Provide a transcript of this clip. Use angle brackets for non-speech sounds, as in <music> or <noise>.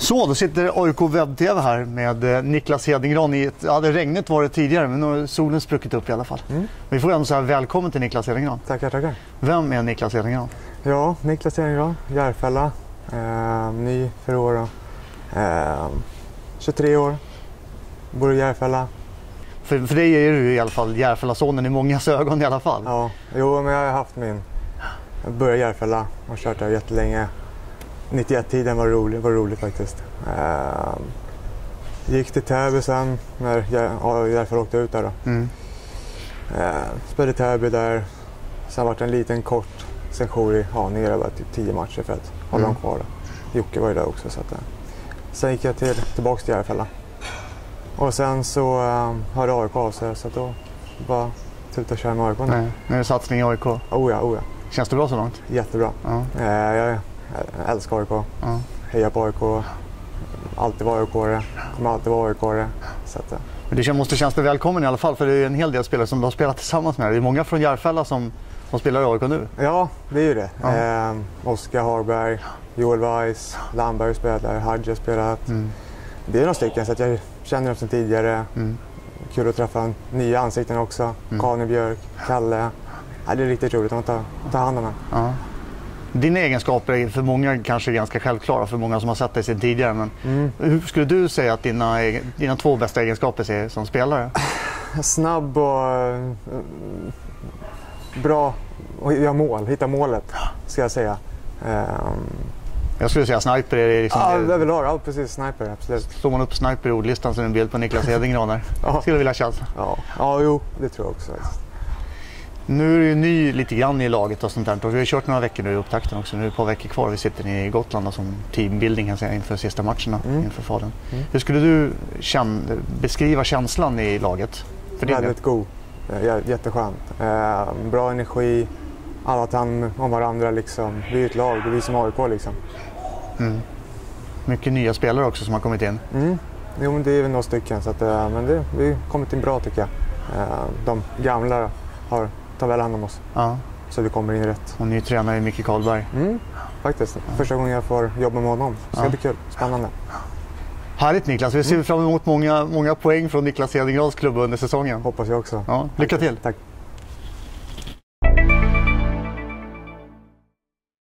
Så, då sitter AIK Webb-TV här med eh, Niklas Hedengran. I ett, ja, det regnigt var det tidigare, men nu har solen spruckit upp i alla fall. Mm. Vi får ändå säga välkommen till Niklas Hedengran. Tackar, tackar. Vem är Niklas Hedengran? Ja, Niklas Engran, Järfälla. Eh, ny för år. Eh, 23 år. Bor i Järfälla. För, för dig är du i alla fall Järfällasonen i mångas ögon i alla fall. Ja, jo, men jag har haft min... Jag började i Järfälla och kört där jättelänge. 91-tiden var rolig, var roligt faktiskt. Eh, gick till Täby sen när Järfälla åkte ut där då. Mm. Eh, spelade Täby där. Sen var det en liten kort session i Haninge, det var typ 10 matcher för att hålla Mm. dem kvar. Då. Jocke var ju där också. Så att, eh. Sen gick jag till, tillbaka till Järfälla. Och sen så eh, hörde AIK av sig så att då bara tuta och köra med AIK nu. Nej, nu är det satsning i AIK. Oh ja, oh ja. Känns det bra så långt? Jättebra. Ja. Eh, jag älskar AIK. ja. Hejar på AIK. Alltid var AIK-are. Kommer alltid vara AIK-are. Eh, Men kän- måste kännas det välkommen i alla fall, för det är en hel del spelare som du har spelat tillsammans med. Det är många från Järfälla som, som spelar i AIK nu. Ja, det är ju det. Ja. Eh, Oskar Harberg, Joel Weiss, Landberg spelar Hadji har spelat. Mm. Det är några stycken så att jag känner dem sedan tidigare. Mm. Kul att träffa nya ansikten också. Mm. Kani Björk, Kalle. Ja, det är riktigt roligt att ta, ta hand om en. Ja. Dina egenskaper är för många kanske ganska självklara, för många som har sett dig sedan tidigare. Men Mm. hur skulle du säga att dina, dina två bästa egenskaper är som spelare? <sighs> Snabb och eh, bra att göra mål, hitta målet ska jag säga. Ehm, Jag skulle säga sniper är liksom... ja, det- överlag, ja precis. Sniper, absolut. Slår man upp sniper i ordlistan så är det en bild på Niklas Hedengran där. Ja. Skulle du vilja chansa. Ja. ja, jo, det tror jag också. faktiskt. Nu är du ny lite grann i laget och sånt där. Och vi har kört några veckor nu i upptakten också. Nu är det ett par veckor kvar. Vi sitter i Gotland och som teambuilding kan säga, inför sista matcherna Mm. inför Falun. Mm. Hur skulle du känn, beskriva känslan i laget? För din? Väldigt god. Eh, jä- Jätteskönt. Eh, bra energi. Alla tar hand om varandra. Liksom. Vi är ett lag. Det är vi som AIK. Liksom. Mm. Mycket nya spelare också som har kommit in. Mm. Jo, men det är väl några stycken. Så att, eh, men det, vi har kommit in bra tycker jag. Eh, de gamla har, tar väl hand om oss. Ja. Så vi kommer in rätt. Och ny tränare är Micke Karlberg. Mm. Faktiskt. Första gången jag får jobba med honom. Så det blir kul. Spännande. Härligt Niklas. Vi ser fram emot många, många poäng från Niklas Hedengrans klubb under säsongen. Hoppas jag också. Ja, lycka till! Tack.